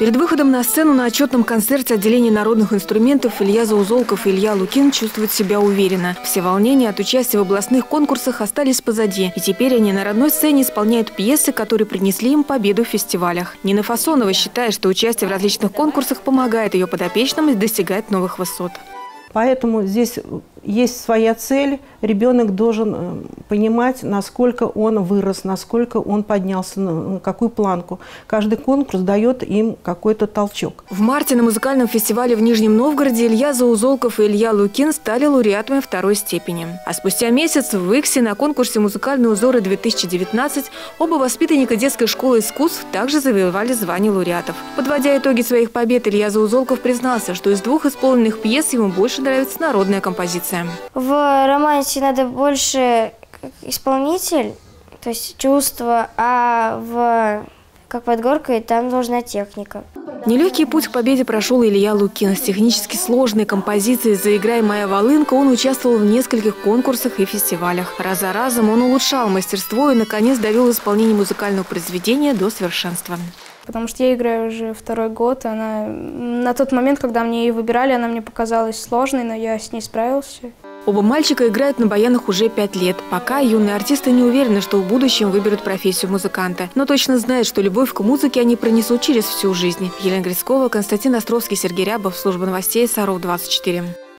Перед выходом на сцену на отчетном концерте отделения народных инструментов Илья Заузолков и Илья Лукин чувствуют себя уверенно. Все волнения от участия в областных конкурсах остались позади. И теперь они на родной сцене исполняют пьесы, которые принесли им победу в фестивалях. Нина Фасонова считает, что участие в различных конкурсах помогает ее подопечным достигать новых высот. Поэтому здесь есть своя цель. Ребенок должен э, понимать, насколько он вырос, насколько он поднялся, на какую планку. Каждый конкурс дает им какой-то толчок. В марте на музыкальном фестивале в Нижнем Новгороде Илья Заузолков и Илья Лукин стали лауреатами второй степени. А спустя месяц в Иксе на конкурсе «Музыкальные узоры-2019» оба воспитанника детской школы искусств также завоевали звание лауреатов. Подводя итоги своих побед, Илья Заузолков признался, что из двух исполненных пьес ему больше нравится народная композиция? В романсе надо больше исполнитель, то есть чувство, а в как под горкой там нужна техника. Нелегкий путь к победе прошел Илья Лукин. С технически сложной композицией «Заиграй моя волынка» он участвовал в нескольких конкурсах и фестивалях. Раз за разом он улучшал мастерство и, наконец, довел исполнение музыкального произведения до совершенства. Потому что я играю уже второй год. Она на тот момент, когда мне ее выбирали, она мне показалась сложной, но я с ней справился. Оба мальчика играют на баянах уже пять лет. Пока юные артисты не уверены, что в будущем выберут профессию музыканта. Но точно знают, что любовь к музыке они пронесут через всю жизнь. Елена Грицкова, Константин Островский, Сергей Рябов. Служба новостей Саров 24.